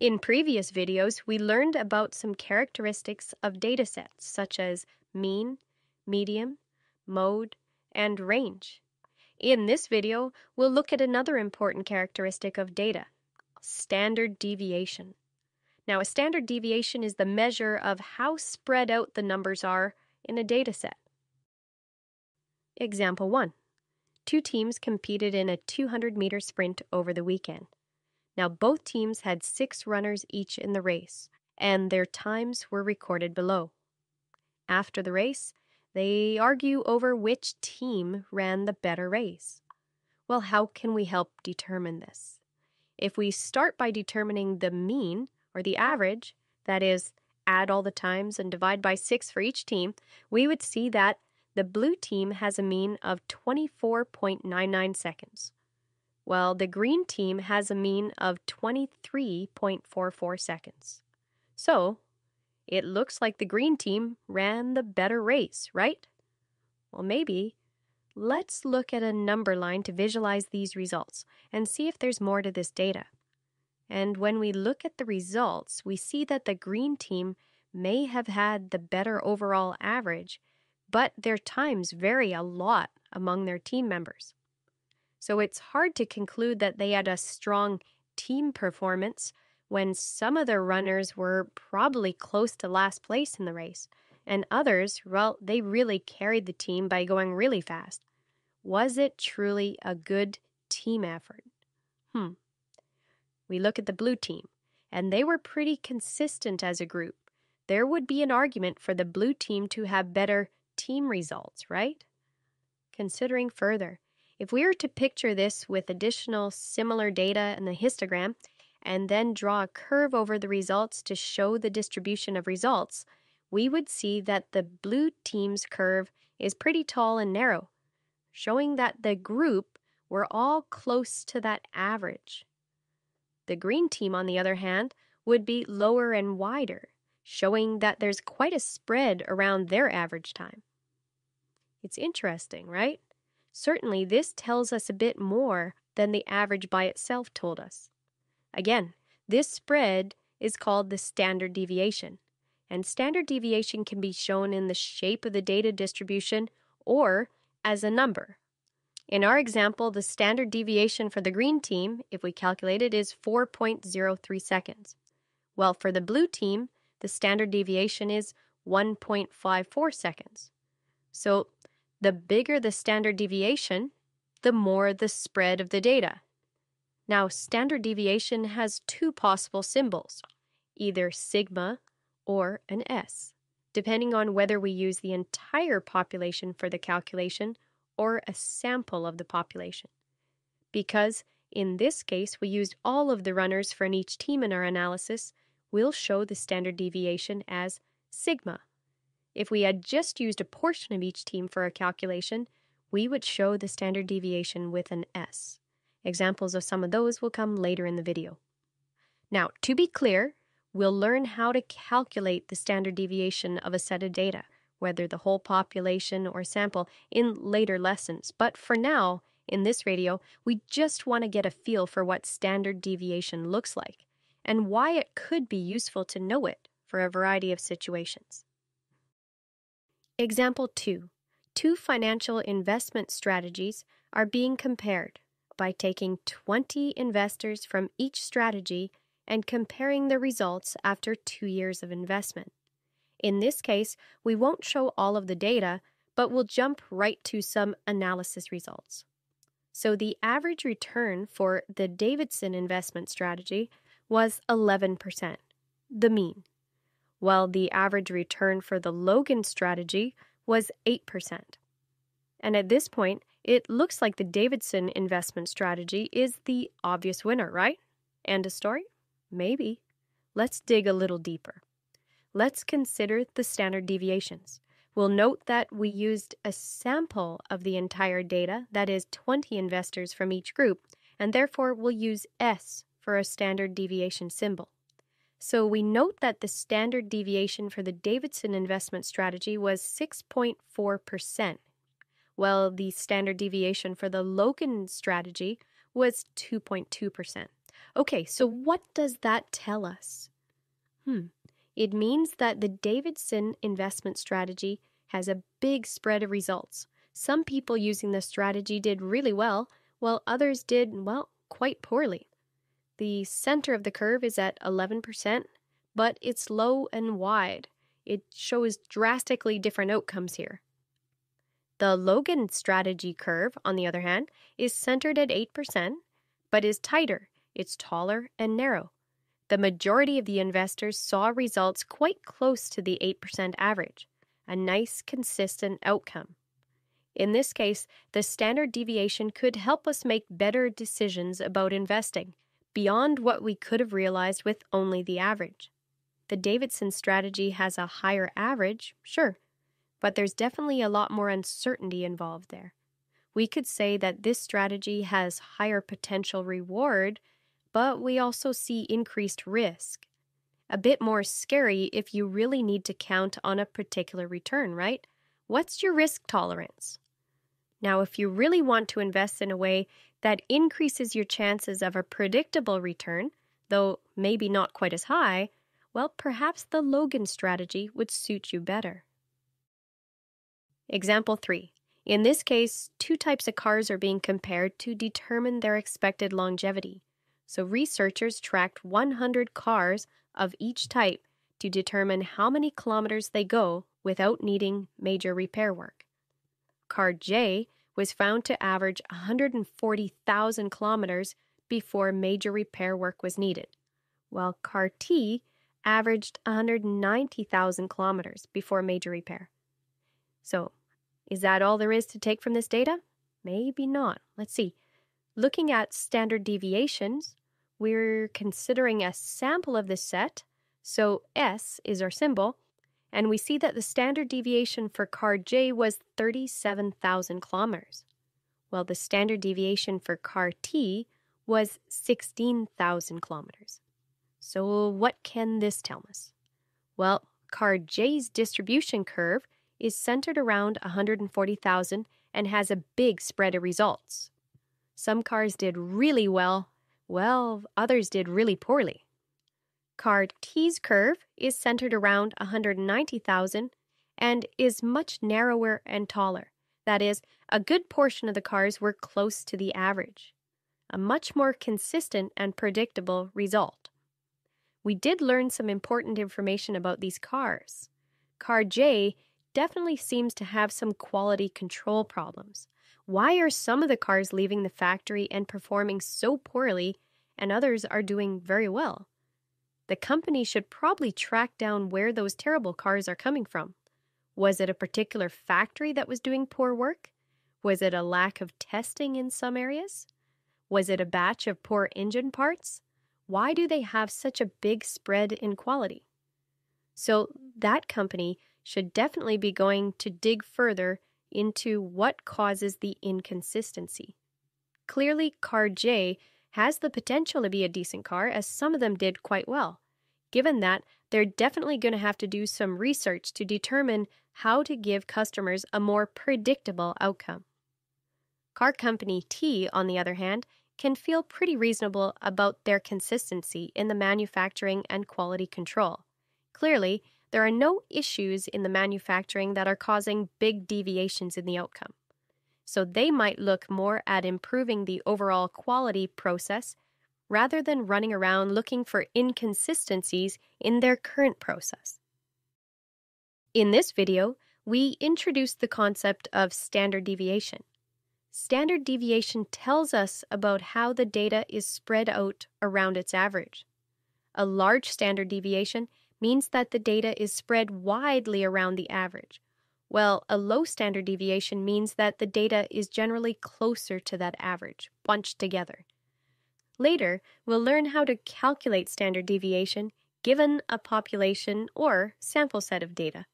In previous videos, we learned about some characteristics of datasets such as mean, median, mode, and range. In this video, we'll look at another important characteristic of data, standard deviation. Now, a standard deviation is the measure of how spread out the numbers are in a dataset. Example 1. Two teams competed in a 200 meter sprint over the weekend. Now, both teams had six runners each in the race, and their times were recorded below. After the race, they argue over which team ran the better race. Well, how can we help determine this? If we start by determining the mean, or the average, that is, add all the times and divide by 6 for each team, we would see that the blue team has a mean of 24.99 seconds, while the green team has a mean of 23.44 seconds. So, it looks like the green team ran the better race, right? Well, maybe. Let's look at a number line to visualize these results and see if there's more to this data. And when we look at the results, we see that the green team may have had the better overall average, but their times vary a lot among their team members. So it's hard to conclude that they had a strong team performance when some of their runners were probably close to last place in the race, and others, well, they really carried the team by going really fast. Was it truly a good team effort? Hmm. We look at the blue team, and they were pretty consistent as a group. There would be an argument for the blue team to have better team results, right? Considering further, if we were to picture this with additional similar data in the histogram and then draw a curve over the results to show the distribution of results, we would see that the blue team's curve is pretty tall and narrow, showing that the group were all close to that average. The green team, on the other hand, would be lower and wider, showing that there's quite a spread around their average time. It's interesting, right? Certainly, this tells us a bit more than the average by itself told us. Again, this spread is called the standard deviation, and standard deviation can be shown in the shape of the data distribution or as a number. In our example, the standard deviation for the green team, if we calculate it, is 4.03 seconds. While for the blue team, the standard deviation is 1.54 seconds. So the bigger the standard deviation, the more the spread of the data. Now, standard deviation has two possible symbols, either sigma or an S, depending on whether we use the entire population for the calculation or a sample of the population. Because in this case we used all of the runners from each team in our analysis, we'll show the standard deviation as sigma. If we had just used a portion of each team for a calculation, we would show the standard deviation with an S. Examples of some of those will come later in the video. Now, to be clear, we'll learn how to calculate the standard deviation of a set of data, whether the whole population or sample, in later lessons. But for now, in this radio, we just want to get a feel for what standard deviation looks like and why it could be useful to know it for a variety of situations. Example 2. Two financial investment strategies are being compared by taking 20 investors from each strategy and comparing the results after two years of investment. In this case, we won't show all of the data, but we'll jump right to some analysis results. So the average return for the Davidson investment strategy was 11%, the mean while the average return for the Logan strategy was 8%. And at this point, it looks like the Davidson investment strategy is the obvious winner, right? And a story? Maybe. Let's dig a little deeper. Let's consider the standard deviations. We'll note that we used a sample of the entire data, that is 20 investors from each group, and therefore we'll use S for a standard deviation symbol. So we note that the standard deviation for the Davidson investment strategy was 6.4%, while the standard deviation for the Logan strategy was 2.2%. Okay, so what does that tell us? Hmm. It means that the Davidson investment strategy has a big spread of results. Some people using the strategy did really well, while others did, well, quite poorly. The center of the curve is at 11%, but it's low and wide. It shows drastically different outcomes here. The Logan strategy curve, on the other hand, is centered at 8%, but is tighter. It's taller and narrow. The majority of the investors saw results quite close to the 8% average, a nice, consistent outcome. In this case, the standard deviation could help us make better decisions about investing beyond what we could have realized with only the average. The Davidson strategy has a higher average, sure, but there's definitely a lot more uncertainty involved there. We could say that this strategy has higher potential reward, but we also see increased risk. A bit more scary if you really need to count on a particular return, right? What's your risk tolerance? Now, if you really want to invest in a way that increases your chances of a predictable return, though maybe not quite as high, well, perhaps the Logan strategy would suit you better. Example 3. In this case, two types of cars are being compared to determine their expected longevity. So researchers tracked 100 cars of each type to determine how many kilometers they go without needing major repair work. Car J was found to average 140,000 kilometers before major repair work was needed, while car T averaged 190,000 kilometers before major repair. So, is that all there is to take from this data? Maybe not. Let's see. Looking at standard deviations, we're considering a sample of this set, so S is our symbol, and we see that the standard deviation for car J was 37,000 kilometers, while the standard deviation for car T was 16,000 kilometers. So, what can this tell us? Well, car J's distribution curve is centered around 140,000 and has a big spread of results. Some cars did really well, well, others did really poorly. Car T's curve is centered around 190,000 and is much narrower and taller. That is, a good portion of the cars were close to the average. A much more consistent and predictable result. We did learn some important information about these cars. Car J definitely seems to have some quality control problems. Why are some of the cars leaving the factory and performing so poorly, and others are doing very well? The company should probably track down where those terrible cars are coming from. Was it a particular factory that was doing poor work? Was it a lack of testing in some areas? Was it a batch of poor engine parts? Why do they have such a big spread in quality? So, that company should definitely be going to dig further into what causes the inconsistency. Clearly, Car J has the potential to be a decent car, as some of them did quite well. Given that, they're definitely going to have to do some research to determine how to give customers a more predictable outcome. Car company T, on the other hand, can feel pretty reasonable about their consistency in the manufacturing and quality control. Clearly, there are no issues in the manufacturing that are causing big deviations in the outcome so they might look more at improving the overall quality process rather than running around looking for inconsistencies in their current process. In this video, we introduced the concept of standard deviation. Standard deviation tells us about how the data is spread out around its average. A large standard deviation means that the data is spread widely around the average, well, a low standard deviation means that the data is generally closer to that average, bunched together. Later, we'll learn how to calculate standard deviation given a population or sample set of data.